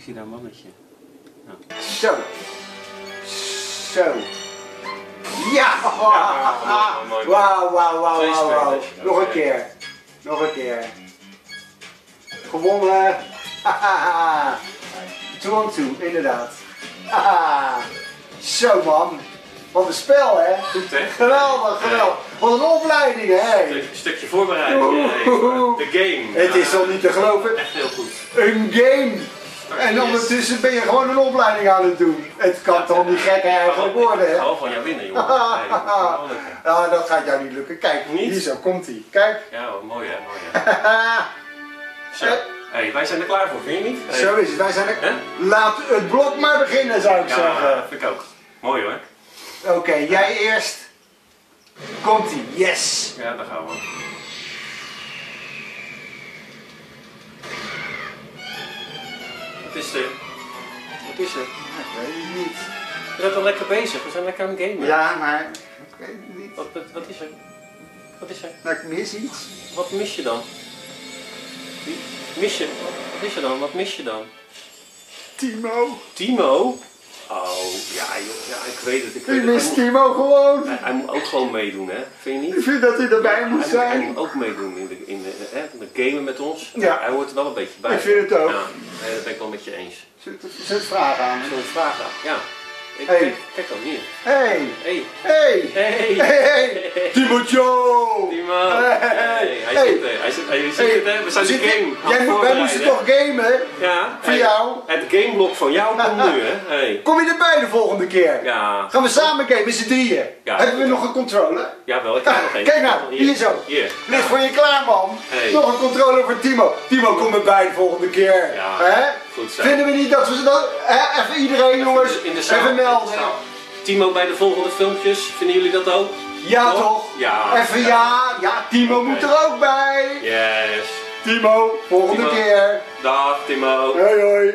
Ik zie daar een mannetje. Zo. Zo. Ja! Wauw, wauw, wauw, wauw. Nog een keer. Nog een keer. Gewonnen. Two on two, inderdaad. Haha. Zo man. Wat een spel hè. Goed hè? Geweldig, geweldig. Wat een opleiding hè. Een stukje voorbereiding. De game. Het is toch niet te geloven. Echt heel goed. Een game. En ondertussen ben je gewoon een opleiding aan het doen. Het kan toch niet gek eigenlijk worden hè. Gewoon van jou winnen jongen. Nee, dat. Ja, dat gaat jou niet lukken. Kijk, Niet? hier zo komt hij. Kijk. Ja, mooi hè, mooi hè. Zo. Hey, wij zijn er klaar voor, vind je niet? Hey. Zo is het. Wij zijn er. Laat het blok maar beginnen, zou ik Ja, zeggen. vind ik ook. Mooi hoor. Oké, jij eerst. Komt ie. Yes. Ja, daar gaan we. Wat is er? Wat is er? Ik weet het niet. We zijn toch lekker bezig? We zijn lekker aan het gamen. Ja, maar. Ik weet het niet. Wat, wat, wat is er? Wat is er? Nou, ik mis iets. Wat mis je dan? Mis je? Wat, wat is er dan? Wat mis je dan? Timo. Timo? Oh, ja joh, ja, ik weet het. Ik weet Ik het. mis Hij, moet, Timo gewoon. hij, hij moet ook gewoon meedoen, hè? Vind je Ik niet? vind dat hij erbij moet Hij, hij zijn. moet ook meedoen in de, in de, hè, de gamen met ons. Ja. Hij hoort er wel een beetje bij. Ik vind het ook. Ja, dat ben ik wel met je eens. Zet zet vragen aan. Zo'n vraag aan. Ja. Ik, Hey. kijk, kijk dan hier. Hey. Hey. Hey. Hey. Hey. hey. Timo Joe. Hij zit. Hij zit, Hey, hè? We zijn de zit- game Jij moet, wij moesten toch gamen? Ja. Voor hey, jou. Het gameblok van jou komt nu, hè? Hey. Kom je erbij de volgende keer? Ja. Gaan we samen gamen met z'n drieën? Ja. Hebben we nog een controller? Jawel, ik heb nog één. Kijk nou, hier zo. Hier. Ligt voor je klaar, man. Hey. Nog een controller voor Timo. Timo, kom erbij de volgende keer. Ja. Hè? Goed zo. Vinden we niet dat we ze dan... Hè? Even iedereen, jongens. Even melden. Timo bij de volgende filmpjes, vinden jullie dat ook? Ja, Toch? toch? Ja. Even ja. Ja, Timo moet er ook bij. Yes. Timo, volgende Timo. keer. Dag Timo. Hoi, hoi.